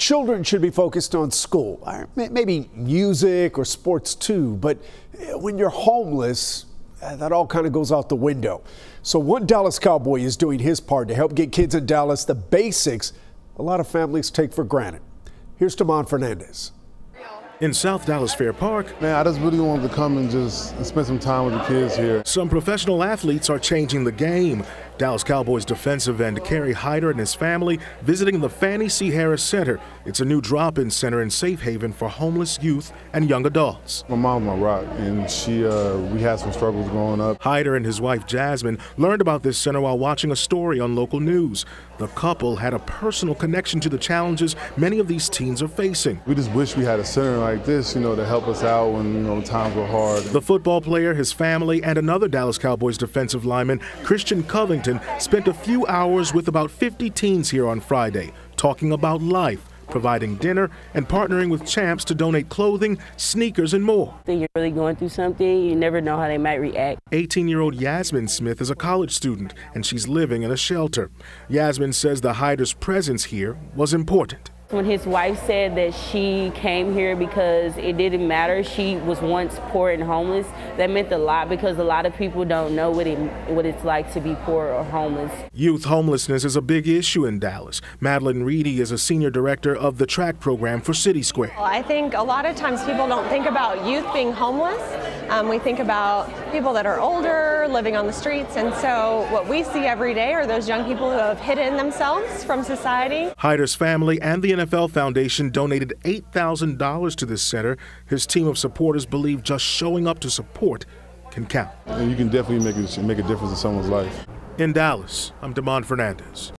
Children should be focused on school, maybe music or sports too, but eh, when you're homeless, eh, that all kind of goes out the window. So, one Dallas Cowboy is doing his part to help get kids in Dallas the basics a lot of families take for granted. Here's Demond Fernandez in South Dallas Fair Park. Man, I just really wanted to come and just spend some time with the kids here. Some professional athletes are changing the game. Dallas Cowboys defensive end Kerry Hyder and his family visiting the Fannie C. Harris Center. It's a new drop-in center and safe haven for homeless youth and young adults. My mom's my rock, and she uh, we had some struggles growing up. Hyder and his wife Jasmine learned about this center while watching a story on local news. The couple had a personal connection to the challenges many of these teens are facing. We just wish we had a center like this, you know, to help us out when you know times were hard. The football player, his family, and another Dallas Cowboys defensive lineman, Christian Covington spent a few hours with about 50 teens here on Friday, talking about life, providing dinner, and partnering with Champs to donate clothing, sneakers, and more. You're really going through something, you never know how they might react. 18 year old Yasmin Smith is a college student, and she's living in a shelter. Yasmin says the Hyder's presence here was important. When his wife said that she came here because it didn't matter, she was once poor and homeless, that meant a lot because a lot of people don't know what, it, what it's like to be poor or homeless. Youth homelessness is a big issue in Dallas. Madeline Reedy is a senior director of the TRAC program for CitySquare. Well, I think a lot of times people don't think about youth being homeless. Um, we think about people that are older, living on the streets, and so what we see every day are those young people who have hidden themselves from society. Hyder's family and the NFL Foundation donated $8,000 to this center. His team of supporters believe just showing up to support can count. And you can definitely make a, make a difference in someone's life. In Dallas, I'm Demond Fernandez.